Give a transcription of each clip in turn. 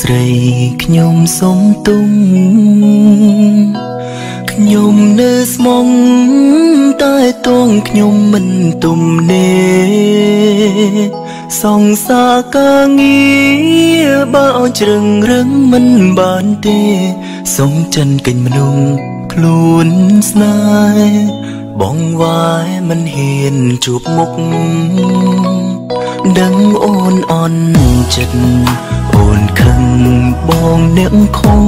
ស្រីខ្ញុំសុំទុំខ្ញុំនៅស្មងតែតួងខ្ញុំមិនទុំនេសងសាកាងារបើអោជ្រឹងរឹងមិនបានទេសុំចិនកិញមនុស្សខ្លួនស្នេហ៍បងវាយមិនហ៊ានជួបមុខដឹងអូនអន់ចិត្តអូ នខឹងបងអ្នកខំ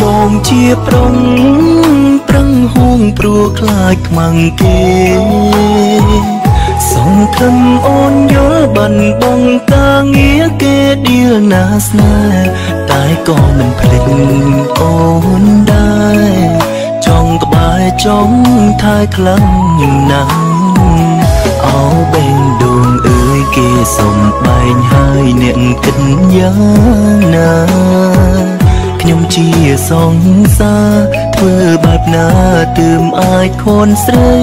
បងជាប្រុងប្រឹងហួងព្រោះខ្លាចខ្មាំងគេសង្ឃឹមអូនយល់បានបងកាងារគេដៀលណាស្នេហ៍តែក៏មិនភ្លេចអូនដែរចង់ក្បែរចង់ថែខ្លាំងណាស់អោបេងដួងអើយគេ សំបែងហើយអ្នកគិតយ៉ាងណាខ្ញុំជាសង្សារធ្វើបែបណាទើបអាចខនស្រី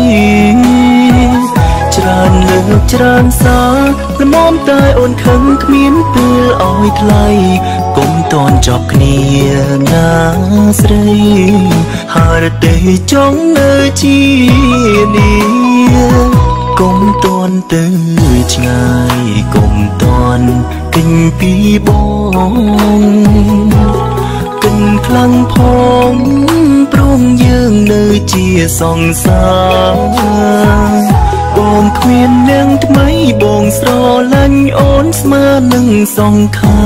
ច្រើនលើកច្រើនសារល្មមតែអូនខឹងគ្មានពេលឲ្យថ្លៃគុំតន់ចប់គ្នាណាស្រី ហារទេចង់នៅជានេះ គុំតន់ទៅឆ្ងាយគុំតន់គិញពីបងគិនខ្លាំងផងព្រមយើងនៅជាសង្សារបងគ្មាននាងថ្មីបងស្រឡាញ់អូនស្មើនឹងសង្ខា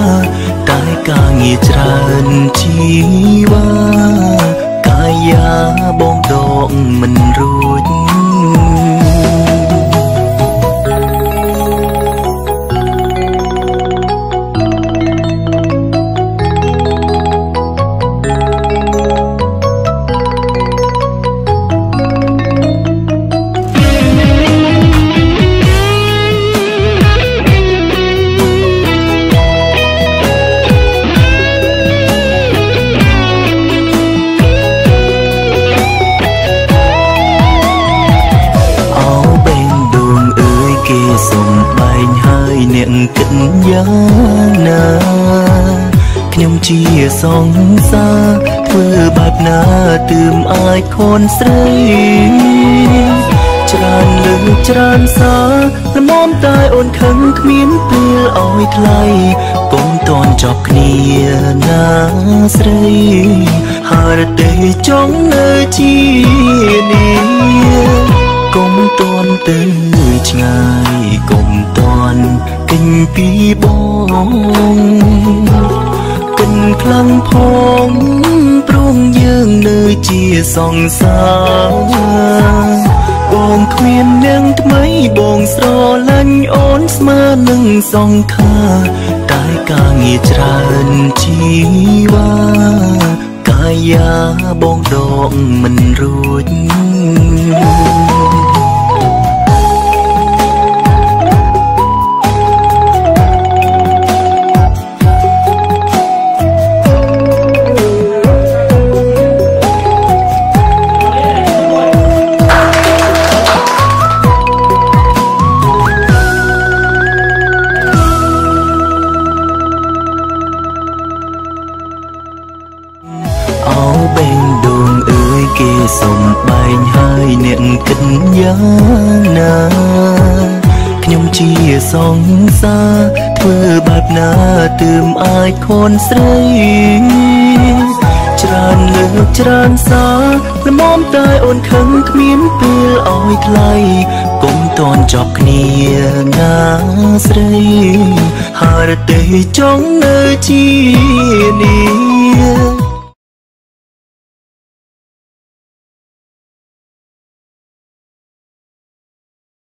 អ្នកគិតយ៉ាងណាខ្ញុំជាសង្សារធ្វើបែបណាទើបអាចខនស្រីច្រើនលើកច្រើនសារល្មមតែអូនខឹងគ្មានពេលឲ្យថ្លៃកុំតន់ចប់គ្នាណាស្រីហើរទេចង់នៅជានេះកុំតន់ទៅឆ្ងាយ កុំតន់កិញពីបងកិនខ្លាំងផងព្រមយើងនៅជាសង្សារបងគ្មាននាងថ្មីបងស្រឡាញ់អូនស្មើនឹងសង្ខារតែការងារច្រើនជីវ៉ាកាយាបងដកមិនរួច សំបែងហើយអ្នកគិតយ៉ាងណាខ្ញុំជាសង្សារធ្វើបែបណាទើបអាចខនស្រីច្រើនលើកច្រើនសារល្មមតែអូនខឹងគ្មានពេលឲ្យថ្លៃកុំតន់ចប់គ្នាណាស្រីហើរទេចង់នៅជានេះ